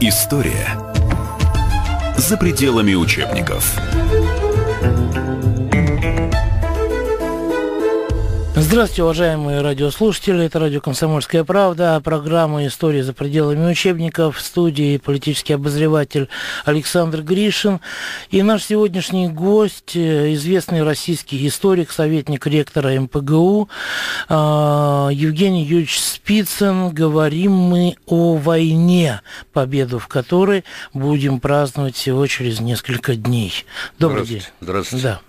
История за пределами учебников. Здравствуйте, уважаемые радиослушатели. Это радио «Комсомольская правда». Программа «История за пределами учебников». В студии политический обозреватель Александр Гришин. И наш сегодняшний гость, э, известный российский историк, советник ректора МПГУ э, Евгений Юрьевич Спицын. Говорим мы о войне, победу в которой будем праздновать всего через несколько дней. Добрый Здравствуйте. день. Здравствуйте. Да.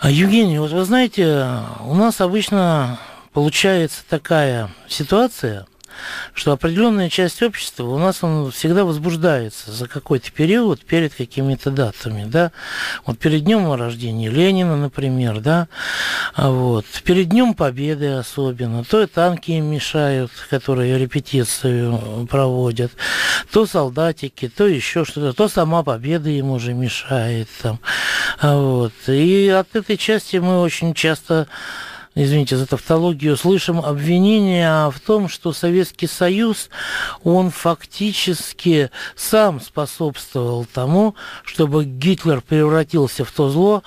А, Евгений, вот вы знаете, у нас обычно получается такая ситуация, что определенная часть общества у нас он всегда возбуждается за какой-то период перед какими-то датами, да, вот перед днем рождения Ленина, например, да, а вот, перед днем Победы особенно, то и танки им мешают, которые репетицию проводят, то солдатики, то еще что-то, то сама Победа им уже мешает там, а вот, и от этой части мы очень часто извините за тавтологию, слышим обвинения в том, что Советский Союз, он фактически сам способствовал тому, чтобы Гитлер превратился в то зло,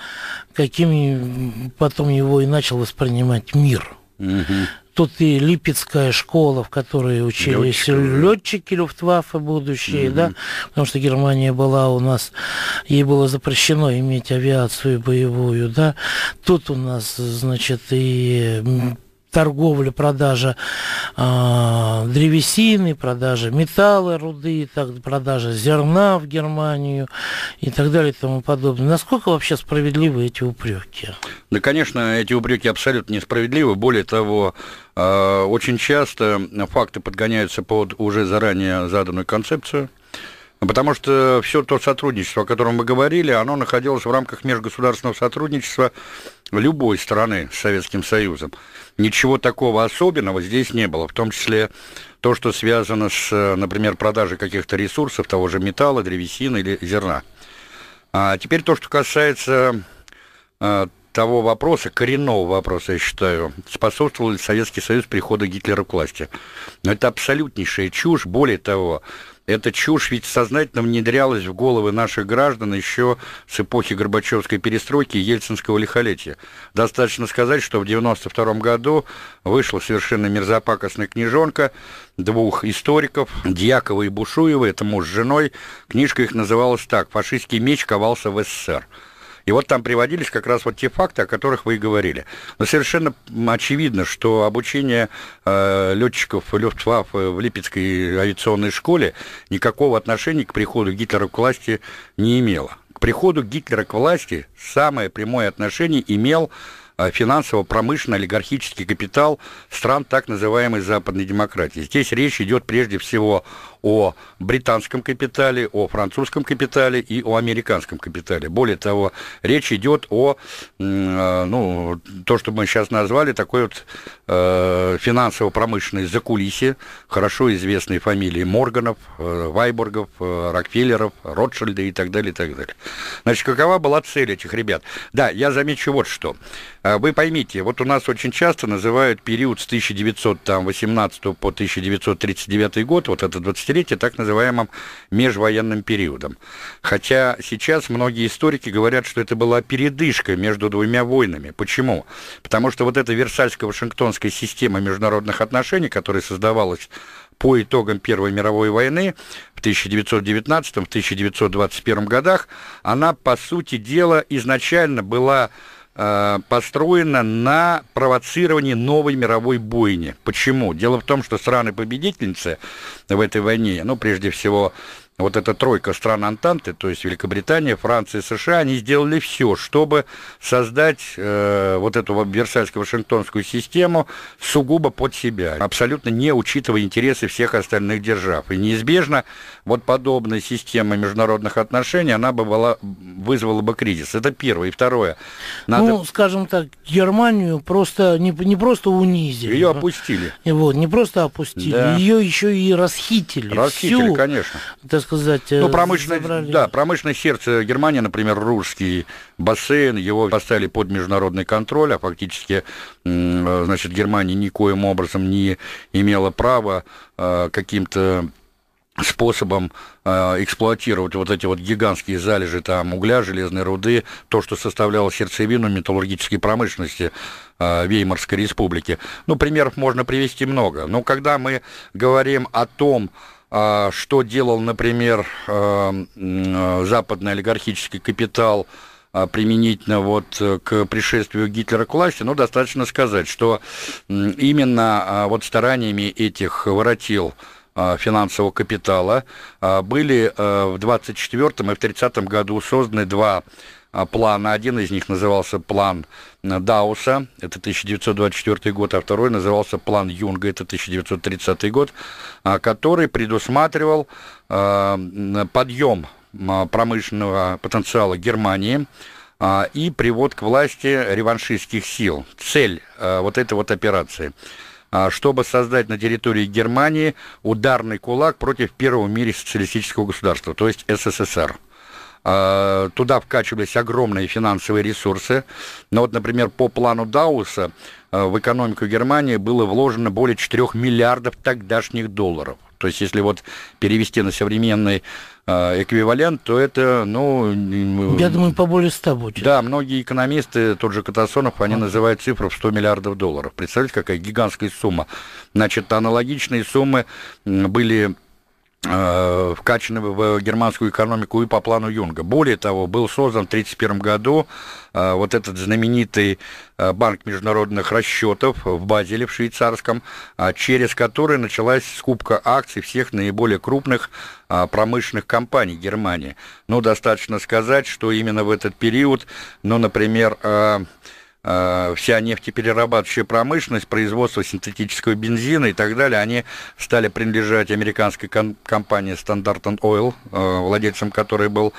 каким потом его и начал воспринимать мир. Мгм. Тут и Липецкая школа, в которой учились летчики Люфтваффе будущие, да, потому что Германия была у нас, ей было запрещено иметь авиацию боевую, да. Тут у нас, значит, и торговля, продажа а, древесины, продажа металла, руды, так, продажа зерна в Германию и так далее и тому подобное. Насколько вообще справедливы эти упреки? Да, конечно, эти упреки абсолютно несправедливы. Более того, э, очень часто факты подгоняются под уже заранее заданную концепцию. Потому что все то сотрудничество, о котором мы говорили, оно находилось в рамках межгосударственного сотрудничества любой страны с Советским Союзом. Ничего такого особенного здесь не было, в том числе то, что связано с, э, например, продажей каких-то ресурсов, того же металла, древесины или зерна. А теперь то, что касается э, того вопроса, коренного вопроса, я считаю, способствовал ли Советский Союз приходу Гитлера к власти. Но это абсолютнейшая чушь. Более того, эта чушь ведь сознательно внедрялась в головы наших граждан еще с эпохи Горбачевской перестройки и Ельцинского лихолетия. Достаточно сказать, что в 1992 году вышла совершенно мерзопакостная книжонка двух историков, Дьякова и Бушуева, это муж с женой. Книжка их называлась так «Фашистский меч ковался в СССР». И вот там приводились как раз вот те факты, о которых вы и говорили. Но совершенно очевидно, что обучение э, летчиков Люфтваффе в Липецкой авиационной школе никакого отношения к приходу Гитлера к власти не имело. К приходу Гитлера к власти самое прямое отношение имел э, финансово-промышленно-олигархический капитал стран так называемой западной демократии. Здесь речь идет прежде всего о британском капитале, о французском капитале и о американском капитале. Более того, речь идет о, э, ну, то, что мы сейчас назвали, такой вот э, финансово-промышленной закулисье, хорошо известные фамилии Морганов, э, Вайбургов, э, Рокфеллеров, Ротшильда и так далее, и так далее. Значит, какова была цель этих ребят? Да, я замечу вот что. Вы поймите, вот у нас очень часто называют период с 1918 по 1939 год, вот это 20-летие, так называемым межвоенным периодом. Хотя сейчас многие историки говорят, что это была передышка между двумя войнами. Почему? Потому что вот эта Версальско-Вашингтонская система международных отношений, которая создавалась по итогам Первой мировой войны в 1919-1921 годах, она, по сути дела, изначально была построена на провоцировании новой мировой бойни. Почему? Дело в том, что страны-победительницы в этой войне, ну, прежде всего, вот эта тройка стран Антанты, то есть Великобритания, Франция, США, они сделали все, чтобы создать э, вот эту Версальско-Вашингтонскую систему сугубо под себя, абсолютно не учитывая интересы всех остальных держав. И неизбежно вот подобная система международных отношений, она бы была, вызвала бы кризис. Это первое. И второе. Надо... Ну, скажем так, Германию просто не, не просто унизили. Ее опустили. Вот, не просто опустили, Да. ее еще и расхитили. Расхитили, Всю, конечно. так сказать, Ну, э, промышленное, забрали. да, промышленное сердце Германии, например, Рурский бассейн, его поставили под международный контроль, а фактически, э, значит, Германия никоим образом не имела права э, каким-то способом э, эксплуатировать вот эти вот гигантские залежи там угля, железной руды, то, что составляло сердцевину металлургической промышленности э, Веймарской республики. Ну, примеров можно привести много. Но когда мы говорим о том, что делал, например, э, э, западный олигархический капитал применительно вот к пришествию Гитлера к власти, ну, достаточно сказать, что именно вот стараниями этих воротил а, финансового капитала. А, были а, в 24 и в 30 году созданы два плана. Один из них назывался план Дауса, это 1924 год, а второй назывался план Юнга, это 1930 год, который предусматривал подъем промышленного потенциала Германии и привод к власти реваншистских сил. Цель вот этой вот операции – а, чтобы создать на территории Германии ударный кулак против первого в мире социалистического государства, то есть СССР. А, туда вкачивались огромные финансовые ресурсы. Но вот, например, по плану Дауса а, в экономику Германии было вложено более 4 миллиардов тогдашних долларов. То есть, если вот перевести на современный э, эквивалент, то это, ну... Я думаю, по более 100 будет. Да, многие экономисты, тот же Катасонов, они а. называют цифру в 100 миллиардов долларов. Представляете, какая гигантская сумма. Значит, аналогичные суммы были вкачаны в германскую экономику и по плану Юнга. Более того, был создан в 1931 году э, вот этот знаменитый э, банк международных расчетов в Базеле, в швейцарском, через который началась скупка акций всех наиболее крупных промышленных компаний Германии. Ну, достаточно сказать, что именно в этот период, ну, например, Э, вся нефтеперерабатывающая промышленность, производство синтетического бензина и так далее, они стали принадлежать американской компании Standard Oil, э, владельцем которой был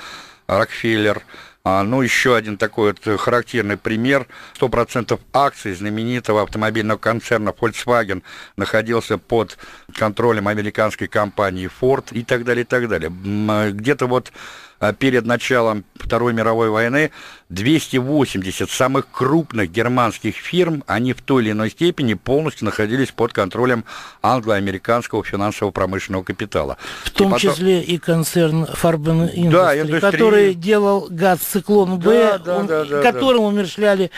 Рокфеллер. А, ну, еще один такой вот характерный пример. 100% акций знаменитого автомобильного концерна Volkswagen находился под контролем американской компании Ford и так далее, и так далее. Э, где-то вот перед началом Второй мировой войны 280 самых крупных германских фирм, они в той или иной степени полностью находились под контролем англо-американского финансово-промышленного капитала. В том и потом... числе и концерн Farben Industry, да, индустрии... который делал газ «Циклон Б», да, да, он, да, да, которым да. умершляли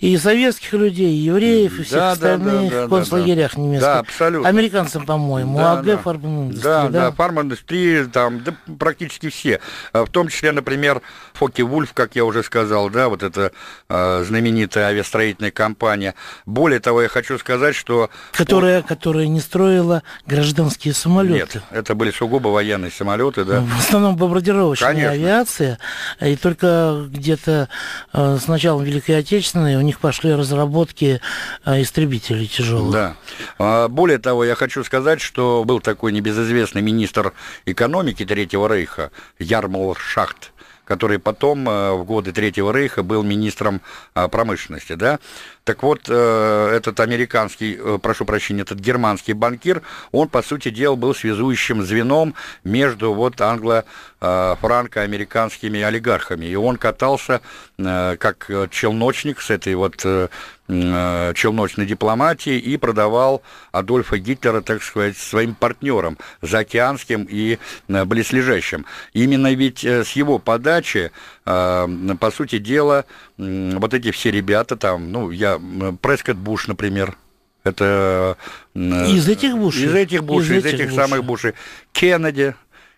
и советских людей, и евреев, и всех да, остальных да, да, в концлагерях да, немецких. Да, абсолютно. Американцам, по-моему, да, АГ, да. Farben Industry. Да, да, да Industry, там, да, практически все в том числе, например, Фоки Вульф, как я уже сказал, да, вот эта э, знаменитая авиастроительная компания. Более того, я хочу сказать, что... Которая, которая не строила гражданские самолеты. Нет, это были сугубо военные самолеты, да. В основном бомбардировочная Конечно. авиация, и только где-то э, с началом Великой Отечественной у них пошли разработки э, истребителей тяжелых. Да. А, более того, я хочу сказать, что был такой небезызвестный министр экономики Третьего Рейха Ярмол Шахт, который потом э, в годы Третьего Рейха был министром э, промышленности, да, так вот, э, этот американский, прошу прощения, этот германский банкир, он, по сути дела, был связующим звеном между вот англо-франко-американскими олигархами. И он катался как челночник с этой вот Э, челночной дипломатии и продавал Адольфа Гитлера, так сказать, своим партнерам, заокеанским и э, близлежащим. Именно ведь э, с его подачи, по сути дела, вот эти все ребята там, ну, я, Прескотт Буш, например, это... Из этих Бушей? Из этих Бушей, из, из этих, этих самых Бушей. Кеннеди,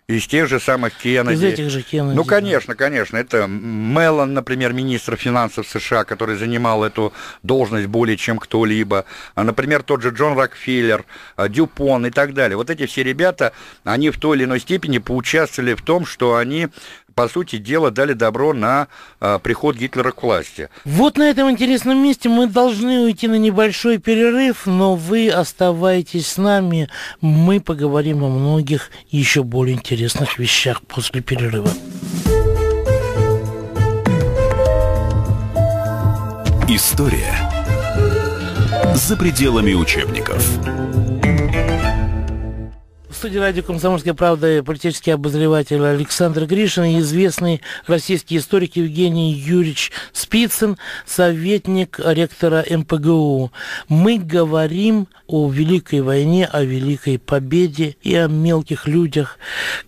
из тех же самых Кеннеди. Из этих же Кеннеди. Ну, конечно, конечно. Это Меллон, например, министр финансов США, который занимал эту должность более чем кто-либо. А, например, тот же Джон Рокфеллер, а, Дюпон и так далее. Вот эти все ребята, они в той или иной степени поучаствовали в том, что они по сути дела, дали добро на а, приход Гитлера к власти. Вот на этом интересном месте мы должны уйти на небольшой перерыв, но вы оставайтесь с нами. Мы поговорим о многих еще более интересных вещах после перерыва. История за пределами учебников студии радио «Комсомольская правда» политический обозреватель Александр Гришин и известный российский историк Евгений Юрьевич Спицын, советник ректора МПГУ. Мы говорим о Великой войне, о Великой победе и о мелких людях,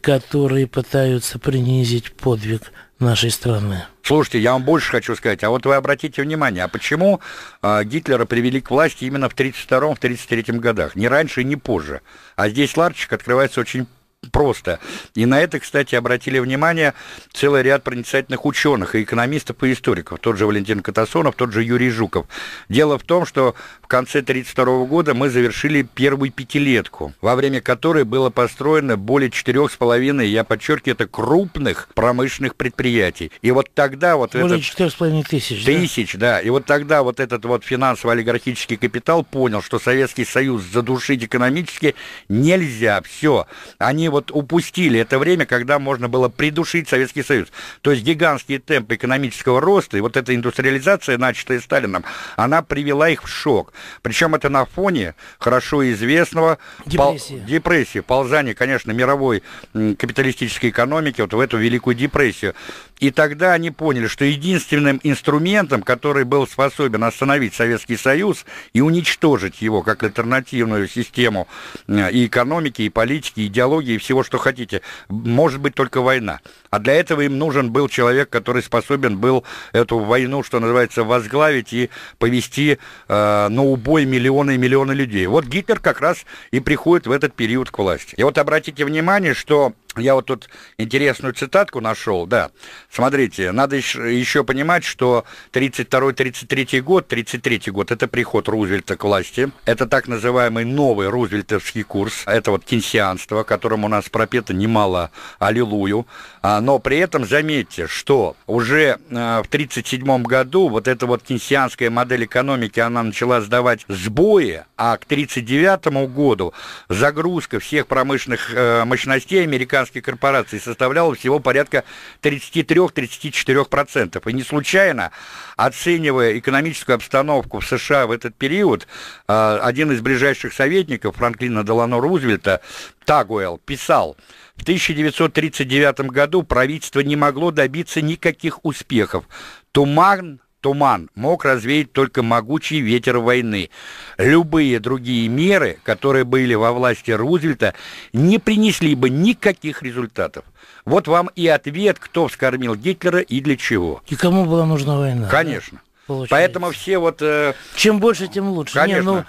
которые пытаются принизить подвиг нашей страны. Слушайте, я вам больше хочу сказать. А вот вы обратите внимание, а почему э, Гитлера привели к власти именно в 1932-1933 годах? Не раньше и не позже. А здесь ларчик открывается очень просто. И на это, кстати, обратили внимание целый ряд проницательных ученых, и экономистов, и историков. Тот же Валентин Катасонов, тот же Юрий Жуков. Дело в том, что в конце 1932 года мы завершили первую пятилетку, во время которой было построено более четырех с половиной, я подчеркиваю, это крупных промышленных предприятий. И вот тогда вот более четырех с половиной тысяч, тысяч, да? да. И вот тогда вот этот вот финансово-олигархический капитал понял, что Советский Союз задушить экономически нельзя. Все. Они вот упустили это время, когда можно было придушить Советский Союз. То есть гигантские темпы экономического роста и вот эта индустриализация, начатая Сталином, она привела их в шок. Причем это на фоне хорошо известного депрессии, пол... депрессии ползания, конечно, мировой капиталистической экономики вот в эту великую депрессию. И тогда они поняли, что единственным инструментом, который был способен остановить Советский Союз и уничтожить его как альтернативную систему и экономики, и политики, и идеологии, и всего, что хотите, может быть только война. А для этого им нужен был человек, который способен был эту войну, что называется, возглавить и повести э, на убой миллионы и миллионы людей. Вот Гитлер как раз и приходит в этот период к власти. И вот обратите внимание, что я вот тут интересную цитатку нашел, да. Смотрите, надо еще понимать, что 32-33 год, 33 год, это приход Рузвельта к власти. Это так называемый новый рузвельтовский курс. Это вот кенсианство, которым у нас пропето немало аллилуйю. А, но при этом заметьте, что уже э, в 37 году вот эта вот кенсианская модель экономики, она начала сдавать сбои, а к 39 году загрузка всех промышленных э, мощностей американских корпораций составляла всего порядка 33-34%. И не случайно, оценивая экономическую обстановку в США в этот период, а, один из ближайших советников Франклина Делано Рузвельта, Тагуэлл, писал, в 1939 году правительство не могло добиться никаких успехов. Туман туман мог развеять только могучий ветер войны. Любые другие меры, которые были во власти Рузвельта, не принесли бы никаких результатов. Вот вам и ответ, кто вскормил Гитлера и для чего. И кому была нужна война? Конечно. Да? Поэтому все вот... Э... Чем больше, тем лучше. Конечно. Не, ну...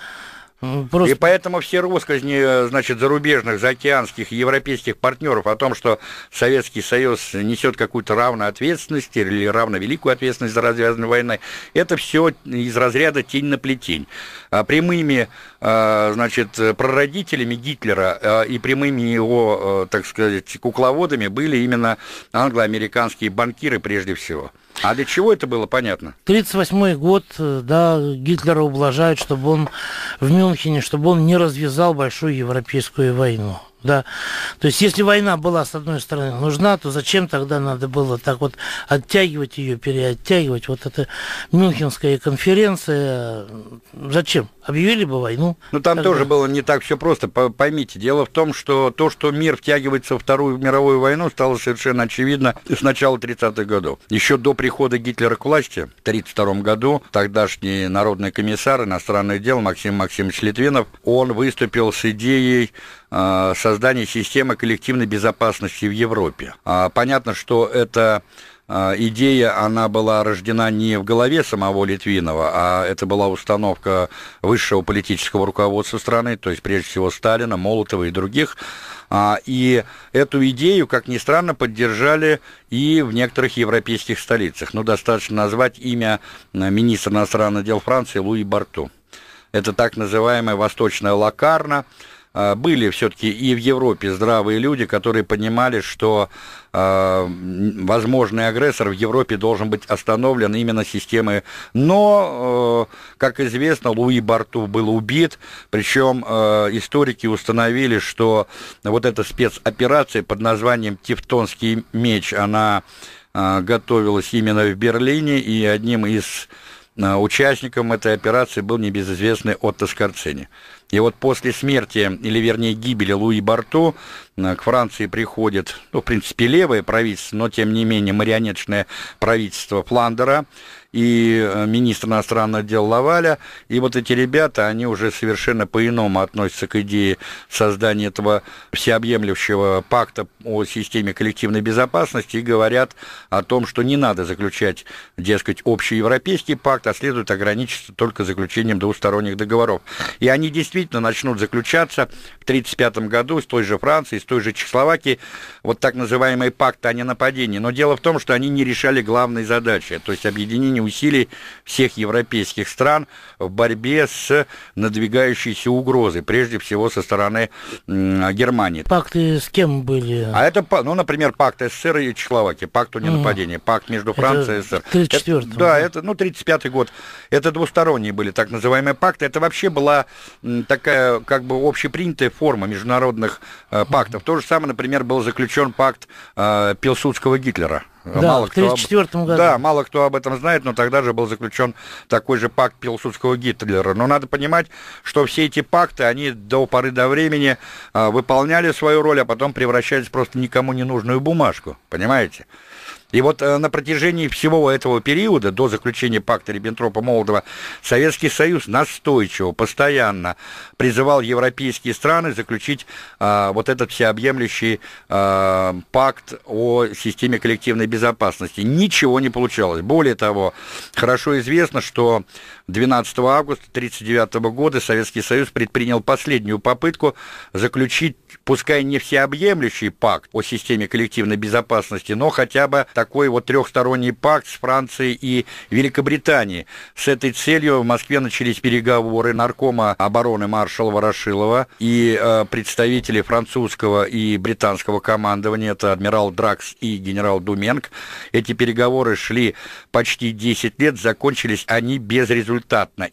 Просто... И поэтому все россказни, значит, зарубежных, заокеанских, европейских партнеров о том, что Советский Союз несет какую-то равную ответственность или равно великую ответственность за развязанную войной, это все из разряда тень на плетень. А прямыми, а, значит, прародителями Гитлера а, и прямыми его, так сказать, кукловодами были именно англо-американские банкиры прежде всего. А для чего это было понятно? 1938 год, э, да, Гитлера ублажают, чтобы он в Мюнхене, чтобы он не развязал большую европейскую войну да. То есть, если война была, с одной стороны, нужна, то зачем тогда надо было так вот оттягивать ее, переоттягивать? Вот эта Мюнхенская конференция, зачем? Объявили бы войну. Ну, там тогда. тоже было не так все просто, поймите. Дело в том, что то, что мир втягивается во Вторую мировую войну, стало совершенно очевидно с начала 30-х годов. Еще до прихода Гитлера к власти в 1932 году тогдашний народный комиссар иностранных дел Максим Максимович Литвинов, он выступил с идеей Э, создания системы коллективной безопасности в Европе. А, понятно, что эта э, идея, она была рождена не в голове самого Литвинова, а это была установка высшего политического руководства страны, то есть прежде всего Сталина, Молотова и других. А, и эту идею, как ни странно, поддержали и в некоторых европейских столицах. Ну, достаточно назвать имя э, министра иностранных дел Франции Луи Барту. Это так называемая Восточная Лакарна, были все-таки и в Европе здравые люди, которые понимали, что э, возможный агрессор в Европе должен быть остановлен именно системой. Но, э, как известно, Луи Барту был убит, причем э, историки установили, что вот эта спецоперация под названием «Тевтонский меч», она э, готовилась именно в Берлине, и одним из участником этой операции был небезызвестный Отто Скорцени. И вот после смерти, или вернее гибели Луи Барту, к Франции приходит, ну, в принципе, левое правительство, но, тем не менее, марионеточное правительство Фландера, и э, министр иностранных дел Лаваля, и вот эти ребята, они уже совершенно по-иному относятся к идее создания этого всеобъемлющего пакта о системе коллективной безопасности и говорят о том, что не надо заключать, дескать, общий европейский пакт, а следует ограничиться только заключением двусторонних договоров. И они действительно начнут заключаться в 1935 году с той же Францией, с той же Чехословакией, вот так называемый пакт о ненападении. Но дело в том, что они не решали главной задачи, то есть объединение усилий всех европейских стран в борьбе с надвигающейся угрозой, прежде всего со стороны Германии. Пакты с кем были? А это, ну, например, пакт СССР и Чехословакии, пакт о ненападении, пакт между Францией и СССР. 34 это, Да, это, ну, 35-й год. Это двусторонние были так называемые пакты. Это вообще была такая, как бы, общепринятая форма международных э, пактов. То же самое, например, был заключен пакт э, Пилсудского Гитлера. Да, мало в 1934 году. Да, мало кто об этом знает, но тогда же был заключен такой же пакт Пилсудского Гитлера. Но надо понимать, что все эти пакты, они до поры до времени а, выполняли свою роль, а потом превращались просто никому не нужную бумажку. Понимаете? И вот э, на протяжении всего этого периода, до заключения пакта Риббентропа-Молотова, Советский Союз настойчиво, постоянно призывал европейские страны заключить э, вот этот всеобъемлющий э, пакт о системе коллективной безопасности. Ничего не получалось. Более того, хорошо известно, что 12 августа 1939 года Советский Союз предпринял последнюю попытку заключить, пускай не всеобъемлющий пакт о системе коллективной безопасности, но хотя бы такой вот трехсторонний пакт с Францией и Великобританией. С этой целью в Москве начались переговоры наркома обороны маршала Ворошилова и э, представители французского и британского командования, это адмирал Дракс и генерал Думенк. Эти переговоры шли почти 10 лет, закончились они без результатно.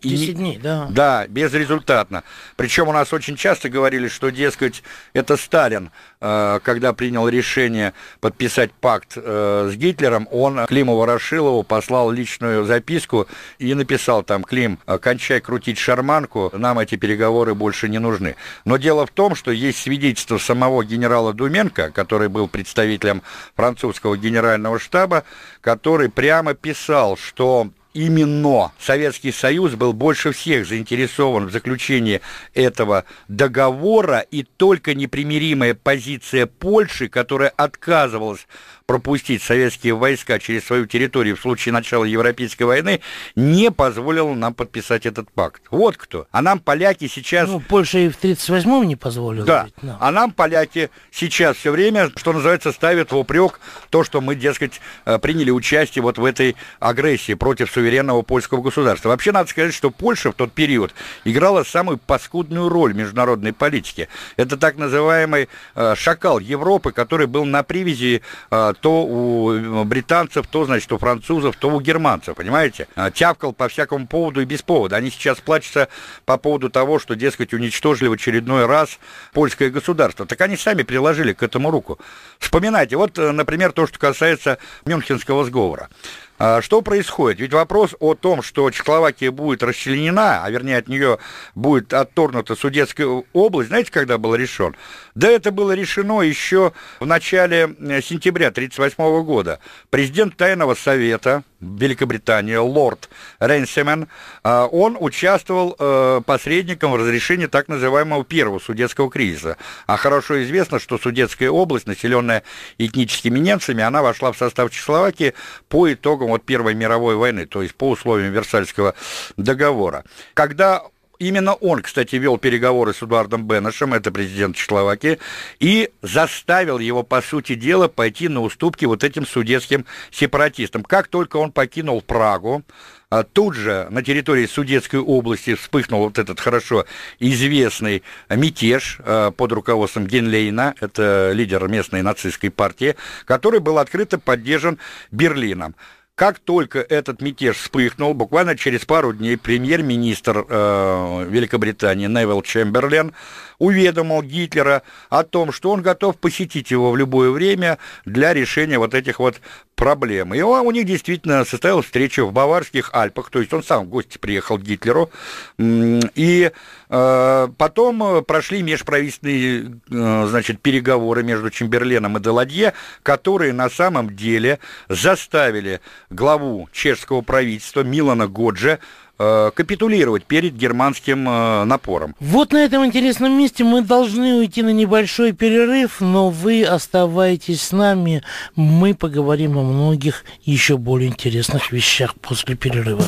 10 и, дней, да. Да, безрезультатно. Причем у нас очень часто говорили, что, дескать, это Сталин, э, когда принял решение подписать пакт э, с Гитлером, он Климу Ворошилову послал личную записку и написал там, Клим, кончай крутить шарманку, нам эти переговоры больше не нужны. Но дело в том, что есть свидетельство самого генерала Думенко, который был представителем французского генерального штаба, который прямо писал, что именно Советский Союз был больше всех заинтересован в заключении этого договора, и только непримиримая позиция Польши, которая отказывалась пропустить советские войска через свою территорию в случае начала Европейской войны, не позволила нам подписать этот пакт. Вот кто. А нам поляки сейчас... Ну, Польша и в 1938-м не позволила. Да. Ведь, А нам поляки сейчас все время, что называется, ставят в упрек то, что мы, дескать, э, приняли участие вот в этой агрессии против суверенного польского государства. Вообще, надо сказать, что Польша в тот период играла самую паскудную роль в международной политике. Это так называемый э, шакал Европы, который был на привязи э, то у британцев, то, значит, у французов, то у германцев, понимаете? А, тявкал по всякому поводу и без повода. Они сейчас плачутся по поводу того, что, дескать, уничтожили в очередной раз польское государство. Так они сами приложили к этому руку. Вспоминайте, вот, э, например, то, что касается Мюнхенского сговора. А, что происходит? Ведь вопрос о том, что Чехословакия будет расчленена, а вернее от нее будет отторгнута Судетская область, знаете, когда был решен? Да это было решено еще в начале э, сентября 1938 года. Президент Тайного Совета Великобритании, лорд Рейнсемен, а, он участвовал э, посредником в разрешении так называемого первого судетского кризиса. А хорошо известно, что Судетская область, населенная этническими немцами, она вошла в состав Чехословакии по итогам вот Первой мировой войны, то есть по условиям Версальского договора. Когда Именно он, кстати, вел переговоры с Эдуардом Беннешем, это президент Чехословакии, и заставил его, по сути дела, пойти на уступки вот этим судетским сепаратистам. Как только он покинул Прагу, а Тут же на территории Судетской области вспыхнул вот этот хорошо известный мятеж а, под руководством Генлейна, это лидер местной нацистской партии, который был открыто поддержан Берлином. Как только этот мятеж вспыхнул, буквально через пару дней премьер-министр э, Великобритании Невил Чемберлен уведомил Гитлера о том, что он готов посетить его в любое время для решения вот этих вот проблем. И он, у них действительно состоялась встреча в Баварских Альпах, то есть он сам в гости приехал к Гитлеру, и э, потом прошли межправительственные, э, значит, переговоры между Чемберленом и Деладье, которые на самом деле заставили главу чешского правительства Милана Годжа э, капитулировать перед германским э, напором. Вот на этом интересном месте мы должны уйти на небольшой перерыв, но вы оставайтесь с нами. Мы поговорим о многих еще более интересных вещах после перерыва.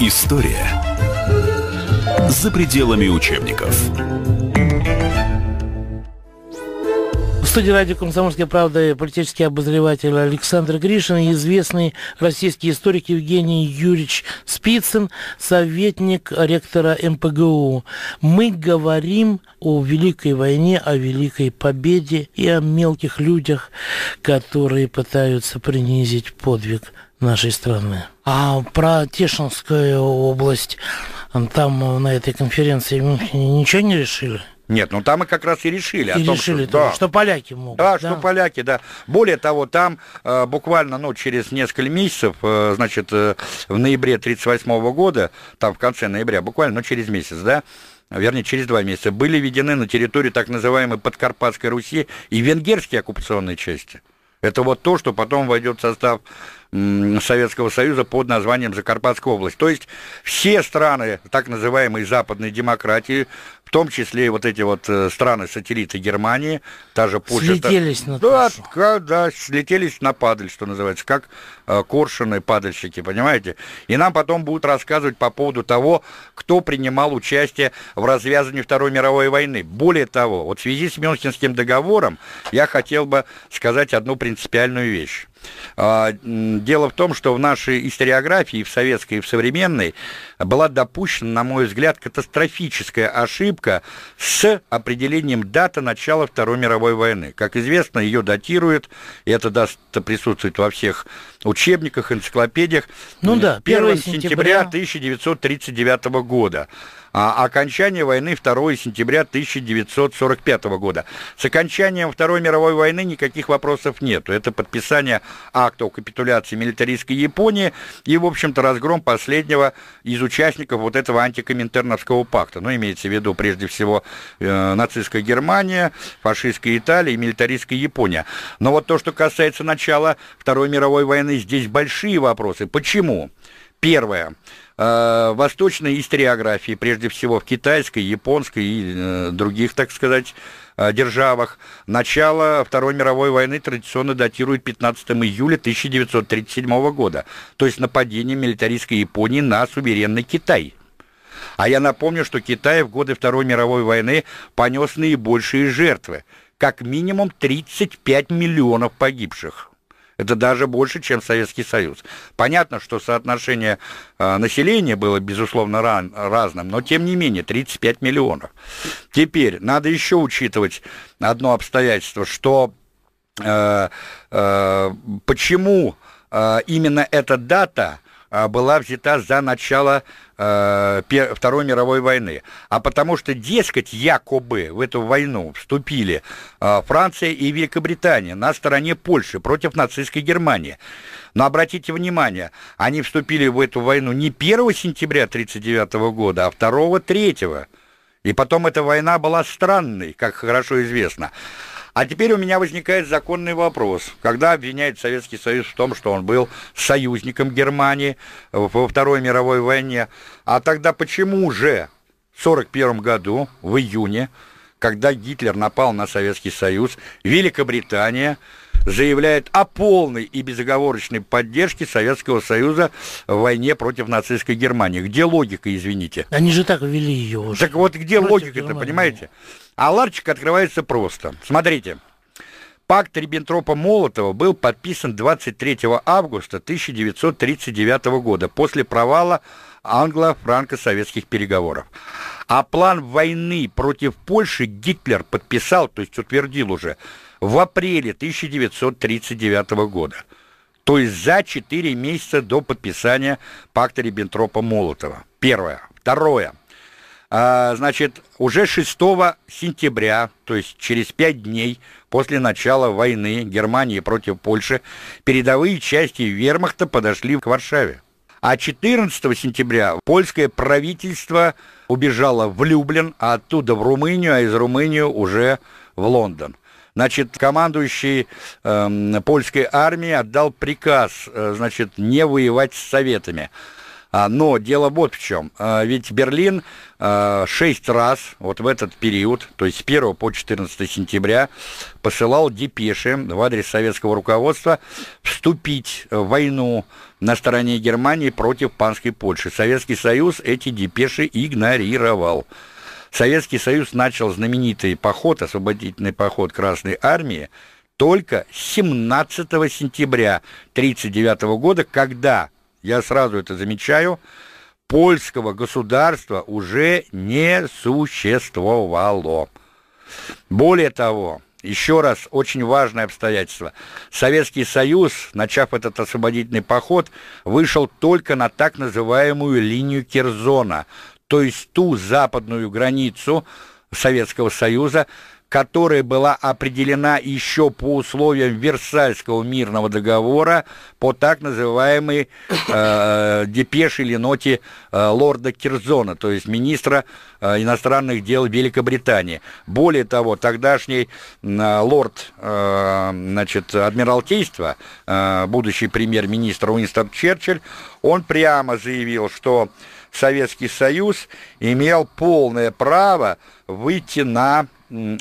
История за пределами учебников. Студии радио «Комсомольская правда» политический обозреватель Александр Гришин и известный российский историк Евгений Юрьевич Спицын, советник ректора МПГУ. Мы говорим о Великой войне, о Великой победе и о мелких людях, которые пытаются принизить подвиг нашей страны. А про Тешинскую область, там на этой конференции ничего не решили? Нет, ну там мы как раз и решили. И о том, решили, что, да. что поляки могут. Да, да, что поляки, да. Более того, там э, буквально, ну, через несколько месяцев, э, значит, э, в ноябре 1938 года, там в конце ноября, буквально, ну, через месяц, да, вернее, через два месяца, были введены на территорию так называемой Подкарпатской Руси и венгерские оккупационные части. Это вот то, что потом войдет в состав Советского Союза под названием Закарпатская область. То есть все страны так называемой западной демократии, том числе и вот эти вот э, страны-сателлиты Германии, та же Польша... Слетелись на да, да, да, слетелись на падаль, что называется, как э, коршуны падальщики, понимаете? И нам потом будут рассказывать по поводу того, кто принимал участие в развязывании Второй мировой войны. Более того, вот в связи с Мюнхенским договором я хотел бы сказать одну принципиальную вещь. А, дело в том, что в нашей историографии, в советской, и в современной, была допущена, на мой взгляд, катастрофическая ошибка с определением даты начала Второй мировой войны. Как известно, ее датируют, и это даст присутствует во всех учебниках, энциклопедиях. Ну да, 1 сентября, сентября 1939 года а окончание войны 2 сентября 1945 года. С окончанием Второй мировой войны никаких вопросов нет. Это подписание акта о капитуляции милитаристской Японии и, в общем-то, разгром последнего из участников вот этого антикоминтерновского пакта. Ну, имеется в виду, прежде всего, э, нацистская Германия, фашистская Италия и милитаристская Япония. Но вот то, что касается начала Второй мировой войны, здесь большие вопросы. Почему? Первое. Э, восточной историографии, прежде всего в китайской, японской и э, других, так сказать, э, державах. Начало Второй мировой войны традиционно датирует 15 июля 1937 года, то есть нападение милитаристской Японии на суверенный Китай. А я напомню, что Китай в годы Второй мировой войны понес наибольшие жертвы, как минимум 35 миллионов погибших. Это даже больше, чем Советский Союз. Понятно, что соотношение э, населения было, безусловно, ран, разным, но тем не менее 35 миллионов. Теперь надо еще учитывать одно обстоятельство, что э, э, почему э, именно эта дата э, была взята за начало Э, Второй мировой войны, а потому что, дескать, якобы в эту войну вступили э, Франция и Великобритания на стороне Польши против нацистской Германии. Но обратите внимание, они вступили в эту войну не 1 сентября 1939 года, а 2-3. И потом эта война была странной, как хорошо известно. А теперь у меня возникает законный вопрос. Когда обвиняет Советский Союз в том, что он был союзником Германии во Второй мировой войне, а тогда почему же в 1941 году, в июне, когда Гитлер напал на Советский Союз, Великобритания заявляет о полной и безоговорочной поддержке Советского Союза в войне против нацистской Германии. Где логика, извините? Они же так ввели ее уже. Так вот, где логика-то, понимаете? А ларчик открывается просто. Смотрите. Пакт Риббентропа-Молотова был подписан 23 августа 1939 года после провала англо-франко-советских переговоров. А план войны против Польши Гитлер подписал, то есть утвердил уже, в апреле 1939 года. То есть за 4 месяца до подписания пакта Риббентропа-Молотова. Первое. Второе. А, значит, уже 6 сентября, то есть через 5 дней после начала войны Германии против Польши, передовые части вермахта подошли к Варшаве. А 14 сентября польское правительство убежало в Люблин, а оттуда в Румынию, а из Румынии уже в Лондон. Значит, командующий э, польской армией отдал приказ, э, значит, не воевать с советами. А, но дело вот в чем. А, ведь Берлин а, шесть раз вот в этот период, то есть с 1 по 14 сентября, посылал депеши в адрес советского руководства вступить в войну на стороне Германии против панской Польши. Советский Союз эти депеши игнорировал. Советский Союз начал знаменитый поход, освободительный поход Красной Армии, только 17 сентября 1939 года, когда я сразу это замечаю, польского государства уже не существовало. Более того, еще раз, очень важное обстоятельство. Советский Союз, начав этот освободительный поход, вышел только на так называемую линию Керзона, то есть ту западную границу Советского Союза, которая была определена еще по условиям Версальского мирного договора по так называемой э, депеше или ноте э, лорда Кирзона, то есть министра э, иностранных дел Великобритании. Более того, тогдашний э, лорд э, значит, Адмиралтейства, э, будущий премьер-министр Уинстон Черчилль, он прямо заявил, что Советский Союз имел полное право выйти на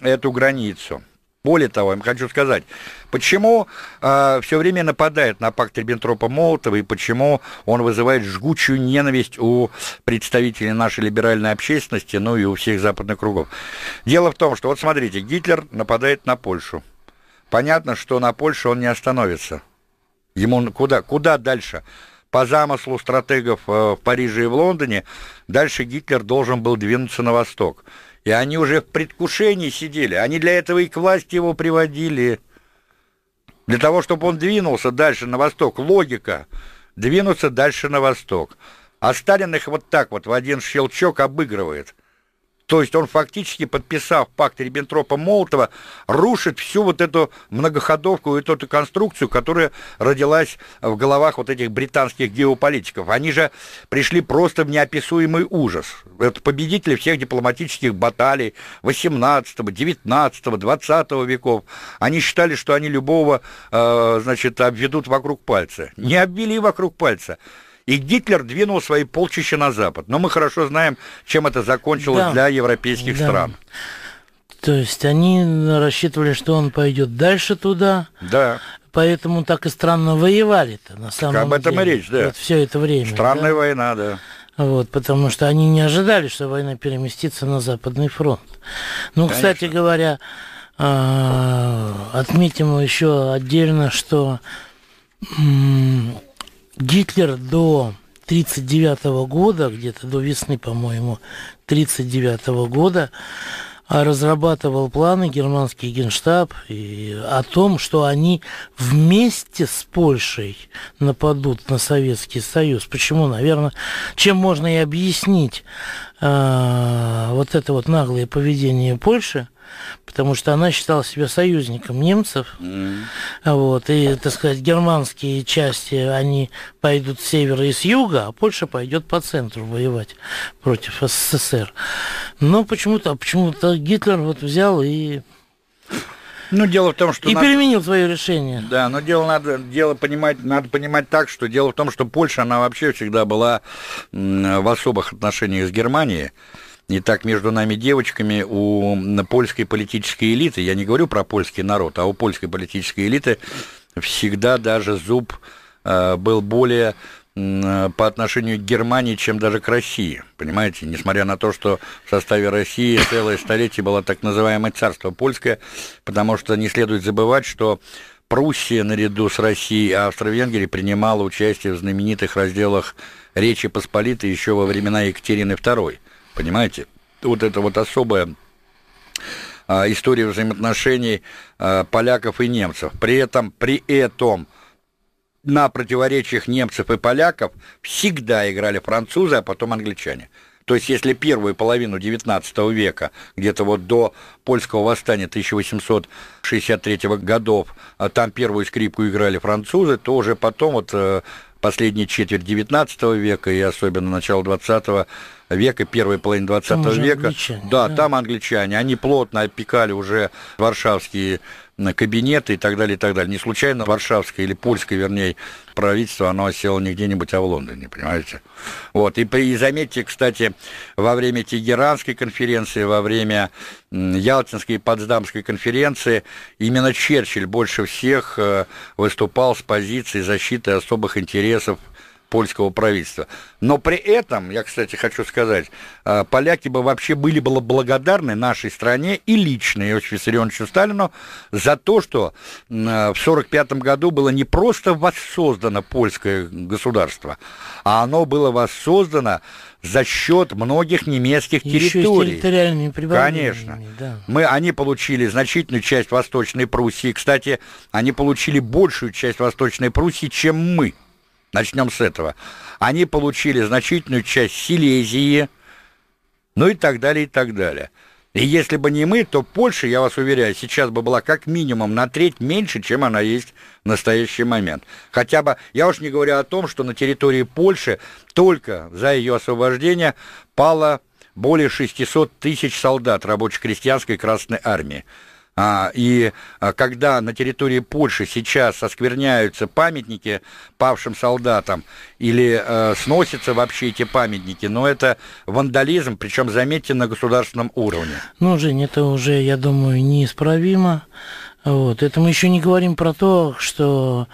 эту границу. Более того, я хочу сказать, почему э, все время нападает на пакт Риббентропа-Молотова и почему он вызывает жгучую ненависть у представителей нашей либеральной общественности, ну и у всех западных кругов. Дело в том, что вот смотрите, Гитлер нападает на Польшу. Понятно, что на Польшу он не остановится. Ему куда, куда дальше? По замыслу стратегов э, в Париже и в Лондоне, дальше Гитлер должен был двинуться на восток. И они уже в предвкушении сидели. Они для этого и к власти его приводили. Для того, чтобы он двинулся дальше на восток. Логика. Двинуться дальше на восток. А Сталин их вот так вот в один щелчок обыгрывает. То есть он фактически, подписав пакт Риббентропа-Молотова, рушит всю вот эту многоходовку и эту конструкцию, которая родилась в головах вот этих британских геополитиков. Они же пришли просто в неописуемый ужас. Это победители всех дипломатических баталий 18, 19, 20 веков. Они считали, что они любого, э, значит, обведут вокруг пальца. Не обвели вокруг пальца. И Гитлер двинул свои полчища на запад. Но мы хорошо знаем, чем это закончилось да. для европейских да. стран. То есть они рассчитывали, что он пойдет дальше туда. Да. Поэтому так и странно воевали-то, на самом деле. Об этом деле. и речь, да. Вот все это время. Странная да? война, да. Вот, потому что они не ожидали, что война переместится на Западный фронт. Ну, Конечно. кстати говоря, а, отметим еще отдельно, что Гитлер до 1939 года, где-то до весны, по-моему, 1939 года, а, разрабатывал планы германский генштаб и о том, что они вместе с Польшей нападут на Советский Союз. Почему? Наверное, чем можно и объяснить э, вот это вот наглое поведение Польши – потому что она считала себя союзником немцев. Mm. Вот, и, так сказать, германские части, они пойдут с севера и с юга, а Польша пойдет по центру воевать против СССР. Но почему-то почему-то Гитлер вот взял и ну, дело в том, что... И надо... переменил свое решение. Да, но дело надо, дело понимать, надо понимать так, что дело в том, что Польша, она вообще всегда была в особых отношениях с Германией. И так между нами девочками у польской политической элиты, я не говорю про польский народ, а у польской политической элиты всегда даже зуб э, был более по отношению к Германии, чем даже к России. Понимаете, несмотря на то, что в составе России целое столетие было так называемое царство польское, потому что не следует забывать, что Пруссия наряду с Россией и Австро-Венгрией принимала участие в знаменитых разделах Речи Посполитой еще во времена Екатерины II. Понимаете? Вот это вот особое истории взаимоотношений поляков и немцев. При этом, при этом на противоречиях немцев и поляков всегда играли французы, а потом англичане. То есть, если первую половину XIX века, где-то вот до польского восстания 1863 годов, а там первую скрипку играли французы, то уже потом вот последняя четверть XIX века и особенно начало XX века, первой половины 20 века. Да, да, там англичане. Они плотно опекали уже варшавские кабинеты и так далее, и так далее. Не случайно варшавское или польское, вернее, правительство, оно осело не где-нибудь, а в Лондоне, понимаете? Вот, и, и заметьте, кстати, во время Тегеранской конференции, во время Ялтинской и Потсдамской конференции именно Черчилль больше всех э, выступал с позиции защиты особых интересов польского правительства. Но при этом, я, кстати, хочу сказать, э, поляки бы вообще были бы благодарны нашей стране и лично Иосифу Виссарионовичу Сталину за то, что э, в 1945 году было не просто воссоздано польское государство, а оно было воссоздано за счет многих немецких Еще территорий. территориальными Конечно. Да. Мы, они получили значительную часть Восточной Пруссии. Кстати, они получили большую часть Восточной Пруссии, чем мы. Начнем с этого. Они получили значительную часть Силезии, ну и так далее, и так далее. И если бы не мы, то Польша, я вас уверяю, сейчас бы была как минимум на треть меньше, чем она есть в настоящий момент. Хотя бы, я уж не говорю о том, что на территории Польши только за ее освобождение пало более 600 тысяч солдат рабоче-крестьянской Красной Армии. А, и а, когда на территории Польши сейчас оскверняются памятники павшим солдатам или э, сносятся вообще эти памятники, но это вандализм, причем, заметьте, на государственном уровне. Ну, Жень, это уже, я думаю, неисправимо. Вот. Это мы еще не говорим про то, что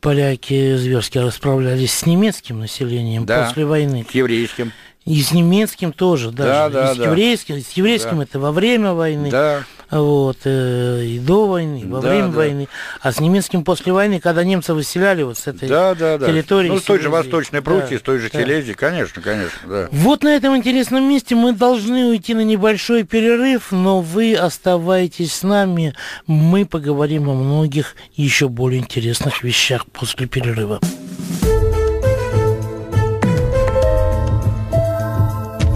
поляки зверски расправлялись с немецким населением да, после войны. С еврейским. И с немецким тоже, даже. Да, да, и с да. еврейским, с еврейским да. это во время войны. Да вот, э, и до войны, и во да, время да. войны, а с немецким после войны, когда немцы выселяли вот с этой да, да, да. территории. Ну, с той же Восточной Пруссии, да, с той же да. Силезии, конечно, конечно, да. Вот на этом интересном месте мы должны уйти на небольшой перерыв, но вы оставайтесь с нами, мы поговорим о многих еще более интересных вещах после перерыва.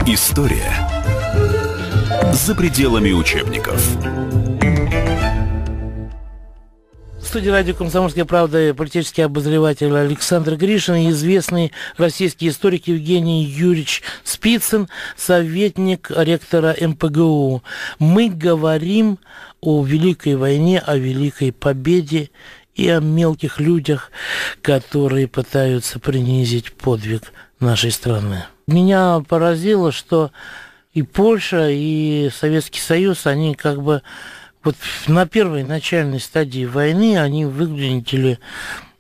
История за пределами учебников. В студии радио «Комсомольская правда» политический обозреватель Александр Гришин и известный российский историк Евгений Юрьевич Спицын, советник ректора МПГУ. Мы говорим о Великой войне, о Великой победе и о мелких людях, которые пытаются принизить подвиг нашей страны. Меня поразило, что и Польша, и Советский Союз, они как бы вот на первой начальной стадии войны они выглядели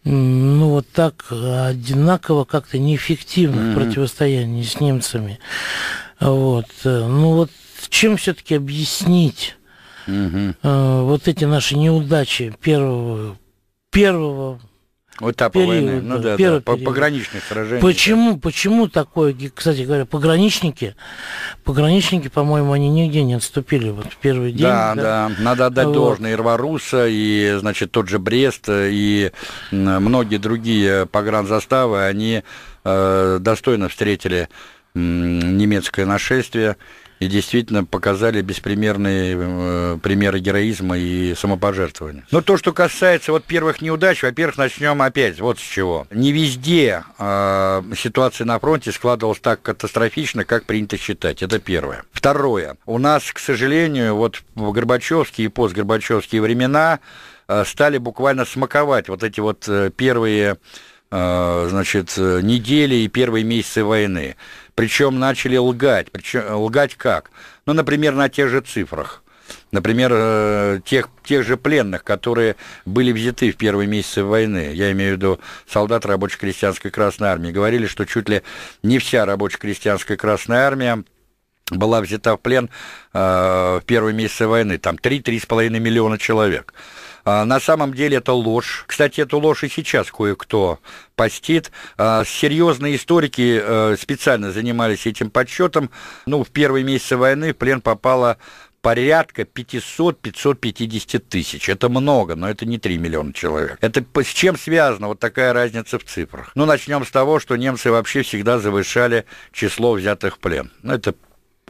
ну вот так одинаково как-то неэффективно mm-hmm. в противостоянии с немцами. Вот. Ну вот чем все-таки объяснить mm-hmm. вот эти наши неудачи первого, первого Этапа период, войны, ну да, да, да пограничных сражений. Почему, да. почему такое, кстати говоря, пограничники, пограничники, по-моему, они нигде не отступили вот в первый день. Да, да, да. надо отдать вот. должное и Рваруса, и, значит, тот же Брест, и многие другие погранзаставы, они э, достойно встретили немецкое нашествие, и действительно показали беспримерные э, примеры героизма и самопожертвования. Но то, что касается вот первых неудач, во-первых, начнем опять вот с чего. Не везде э, ситуация на фронте складывалась так катастрофично, как принято считать. Это первое. Второе. У нас, к сожалению, вот в Горбачевские и постгорбачевские времена э, стали буквально смаковать вот эти вот э, первые значит, э, недели и первые месяцы войны причем начали лгать. Причем, лгать как? Ну, например, на тех же цифрах. Например, э, тех, тех же пленных, которые были взяты в первые месяцы войны, я имею в виду солдат рабоче-крестьянской Красной Армии, говорили, что чуть ли не вся рабоче-крестьянская Красная Армия была взята в плен э, в первые месяцы войны, там 3-3,5 миллиона человек. А, на самом деле это ложь. Кстати, эту ложь и сейчас кое-кто постит. А, серьезные историки э, специально занимались этим подсчетом. Ну, в первые месяцы войны в плен попало порядка 500-550 тысяч. Это много, но это не 3 миллиона человек. Это с чем связана вот такая разница в цифрах? Ну, начнем с того, что немцы вообще всегда завышали число взятых в плен. Ну, это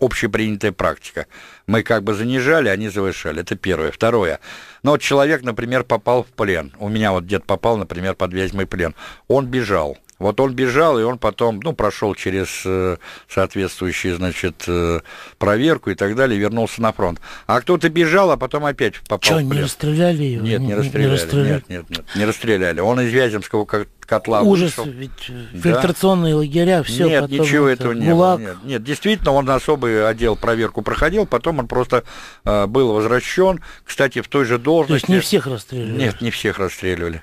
общепринятая практика. Мы как бы занижали, они завышали. Это первое. Второе. Ну вот человек, например, попал в плен. У меня вот дед попал, например, под Вязьмой плен. Он бежал. Вот он бежал, и он потом, ну, прошел через э, соответствующие, значит, э, проверку и так далее, вернулся на фронт. А кто-то бежал, а потом опять попал Что, не расстреляли его? Нет, не, не расстреляли. Не расстреляли. Нет, нет, нет, не расстреляли. Он из Вяземского котла Ужас, вышел. ведь да. фильтрационные лагеря, все. Нет, ничего это, этого не было. Нет, нет, действительно, он особый отдел проверку проходил, потом он просто э, был возвращен, кстати, в той же должности. То есть не всех расстреливали? Нет, не всех расстреливали.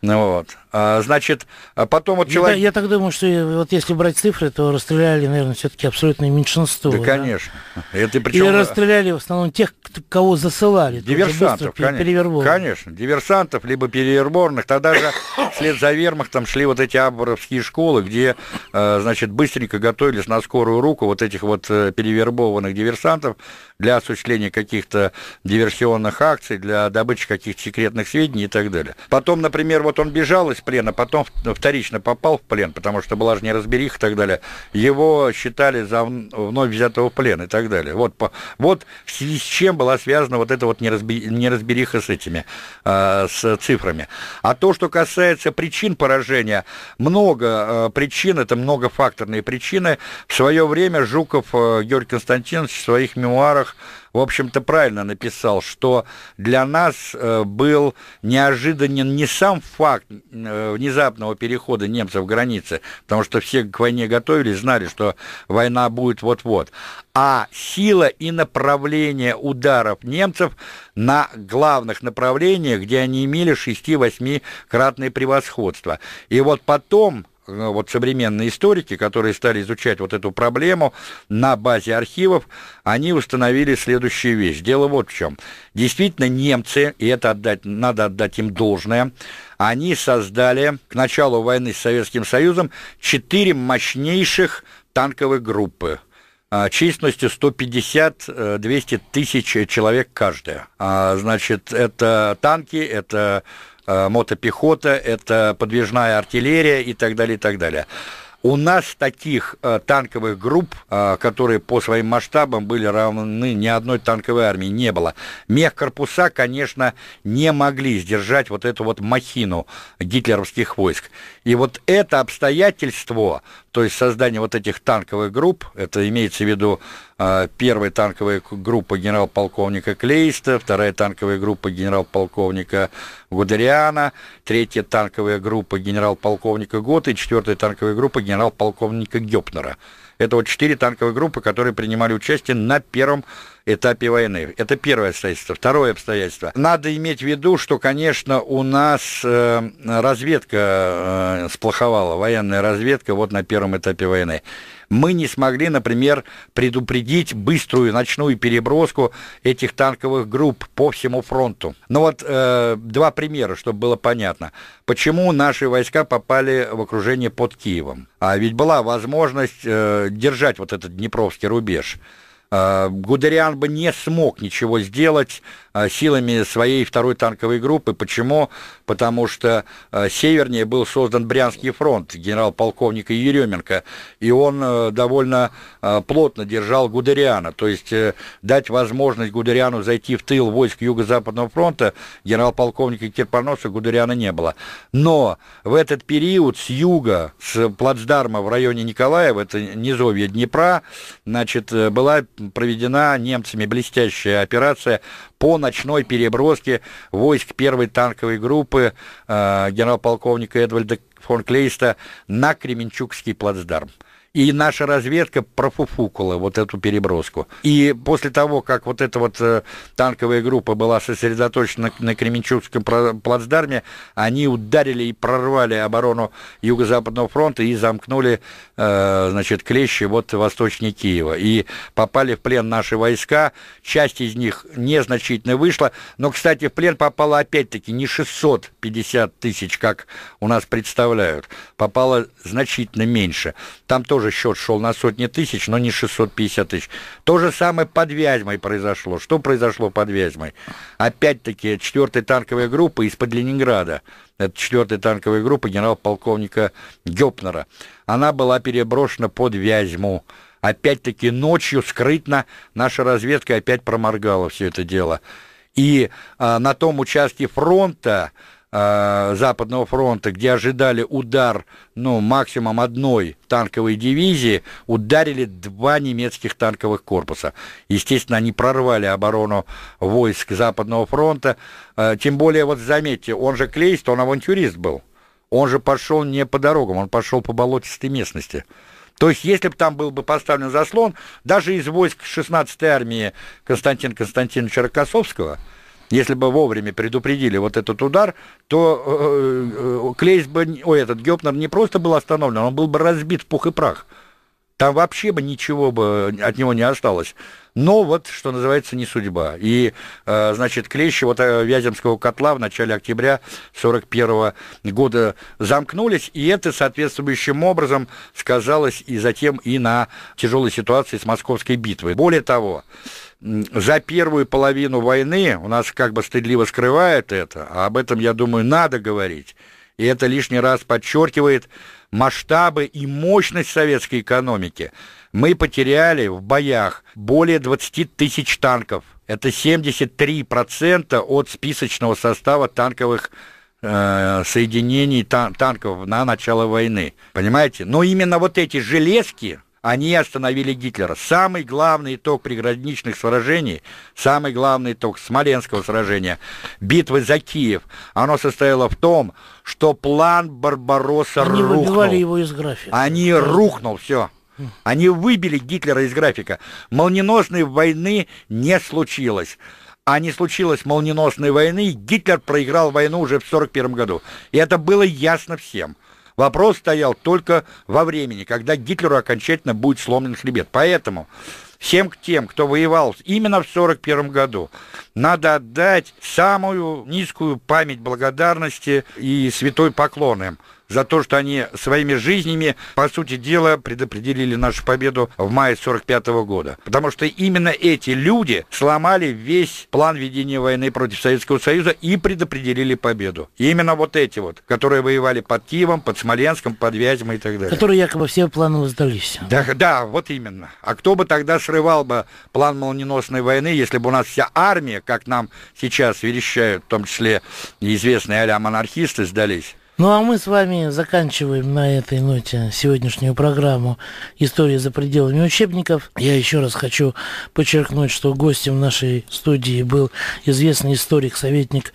Ну вот. А, значит, а потом вот человек... Я, я так думаю, что вот если брать цифры, то расстреляли, наверное, все-таки абсолютное меньшинство. Да, да? конечно. Это причем... И расстреляли в основном тех, кого засылали. Диверсантов, конечно. Конечно, диверсантов, либо перевербованных. Тогда же вслед за вермахтом шли вот эти аборовские школы, где, э, значит, быстренько готовились на скорую руку вот этих вот э, перевербованных диверсантов для осуществления каких-то диверсионных акций, для добычи каких-то секретных сведений и так далее. Потом, например, вот он бежал из плена, потом вторично попал в плен, потому что была же неразбериха и так далее. Его считали за вновь взятого в плен и так далее. Вот, по, вот в связи с чем была связана вот эта вот неразбериха с этими, э, с цифрами. А то, что касается причин поражения, много э, причин, это многофакторные причины. В свое время Жуков э, Георгий Константинович в своих мемуарах в общем-то, правильно написал, что для нас э, был неожиданен не сам факт э, внезапного перехода немцев границы, потому что все к войне готовились, знали, что война будет вот-вот, а сила и направление ударов немцев на главных направлениях, где они имели 6-8-кратное превосходство. И вот потом вот современные историки, которые стали изучать вот эту проблему на базе архивов, они установили следующую вещь. Дело вот в чем. Действительно, немцы, и это отдать, надо отдать им должное, они создали к началу войны с Советским Союзом четыре мощнейших танковых группы а, численностью 150-200 тысяч человек каждая. А, значит, это танки, это Э, мотопехота, это подвижная артиллерия и так далее, и так далее. У нас таких э, танковых групп, э, которые по своим масштабам были равны ни одной танковой армии, не было. Мехкорпуса, конечно, не могли сдержать вот эту вот махину гитлеровских войск. И вот это обстоятельство, то есть создание вот этих танковых групп, это имеется в виду э, первая танковая группа генерал-полковника Клейста, вторая танковая группа генерал-полковника Гудериана, третья танковая группа генерал-полковника Гота и четвертая танковая группа генерал-полковника Гёпнера. Это вот четыре танковые группы, которые принимали участие на первом этапе войны. Это первое обстоятельство. Второе обстоятельство. Надо иметь в виду, что, конечно, у нас э, разведка э, сплоховала, военная разведка вот на первом этапе войны мы не смогли, например, предупредить быструю ночную переброску этих танковых групп по всему фронту. Ну вот э, два примера, чтобы было понятно. Почему наши войска попали в окружение под Киевом? А ведь была возможность э, держать вот этот Днепровский рубеж. Э, Гудериан бы не смог ничего сделать силами своей второй танковой группы. Почему? Потому что э, севернее был создан Брянский фронт генерал-полковника Еременко, и он довольно плотно держал Гудериана. То есть дать возможность Гудериану зайти в тыл войск Юго-Западного фронта генерал-полковника Кирпоноса Гудериана не было. Но в этот период с юга, с плацдарма в районе Николаева, это низовье Днепра, значит, была проведена немцами блестящая операция по ночной переброске войск первой танковой группы э, генерал-полковника Эдвальда фон Клейста на Кременчугский плацдарм и наша разведка профуфукала вот эту переброску. И после того, как вот эта вот э, танковая группа была сосредоточена на Кременчугском плацдарме, они ударили и прорвали оборону Юго-Западного фронта и замкнули, э, значит, клещи вот восточнее Киева. И попали в плен наши войска, часть из них незначительно вышла, но, кстати, в плен попало опять-таки не 650 тысяч, как у нас представляют, попало значительно меньше. Там тоже тоже счет шел на сотни тысяч, но не 650 тысяч. То же самое под Вязьмой произошло. Что произошло под Вязьмой? Опять-таки, 4-я танковая группа из-под Ленинграда, это 4-я танковая группа генерал-полковника Гёпнера, она была переброшена под Вязьму. Опять-таки ночью скрытно наша разведка опять проморгала все это дело. И а, на том участке фронта, а, Западного фронта, где ожидали удар, ну, максимум одной танковой дивизии, ударили два немецких танковых корпуса. Естественно, они прорвали оборону войск Западного фронта. А, тем более, вот заметьте, он же Клейст, он авантюрист был. Он же пошел не по дорогам, он пошел по болотистой местности. То есть, если бы там был бы поставлен заслон, даже из войск 16-й армии Константина Константиновича Рокоссовского, если бы вовремя предупредили вот этот удар, то э, э, Клейс бы, ой, этот Гёпнер не просто был остановлен, он был бы разбит в пух и прах. Там вообще бы ничего бы от него не осталось. Но вот, что называется, не судьба. И, э, значит, клещи вот э, Вяземского котла в начале октября 41 года замкнулись, и это соответствующим образом сказалось и затем и на тяжелой ситуации с Московской битвой. Более того, за первую половину войны у нас как бы стыдливо скрывает это, а об этом, я думаю, надо говорить. И это лишний раз подчеркивает масштабы и мощность советской экономики. Мы потеряли в боях более 20 тысяч танков. Это 73% от списочного состава танковых э, соединений тан танков на начало войны. Понимаете? Но именно вот эти железки, они остановили Гитлера. Самый главный итог приграничных сражений, самый главный итог Смоленского сражения, битвы за Киев, оно состояло в том, что план Барбаросса Они рухнул. выбивали его из графика. Они рухнул, все. Они выбили Гитлера из графика. Молниеносной войны не случилось. А не случилось молниеносной войны, Гитлер проиграл войну уже в 1941 году. И это было ясно всем. Вопрос стоял только во времени, когда Гитлеру окончательно будет сломлен хребет. Поэтому всем тем, кто воевал именно в 1941 году, надо отдать самую низкую память благодарности и святой поклон им за то, что они своими жизнями, по сути дела, предопределили нашу победу в мае 45 года. Потому что именно эти люди сломали весь план ведения войны против Советского Союза и предопределили победу. И именно вот эти вот, которые воевали под Киевом, под Смоленском, под Вязьмой и так далее. Которые якобы все планы сдались. Да, да, вот именно. А кто бы тогда срывал бы план молниеносной войны, если бы у нас вся армия, как нам сейчас верещают, в том числе известные а монархисты, сдались? Ну а мы с вами заканчиваем на этой ноте сегодняшнюю программу «История за пределами учебников». Я еще раз хочу подчеркнуть, что гостем нашей студии был известный историк, советник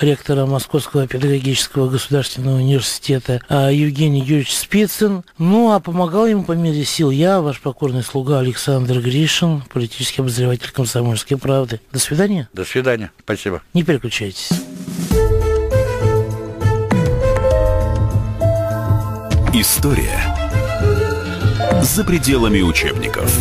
ректора Московского педагогического государственного университета а, Евгений Юрьевич Спицын. Ну а помогал ему по мере сил я, ваш покорный слуга Александр Гришин, политический обозреватель комсомольской правды. До свидания. До свидания. Спасибо. Не переключайтесь. История за пределами учебников.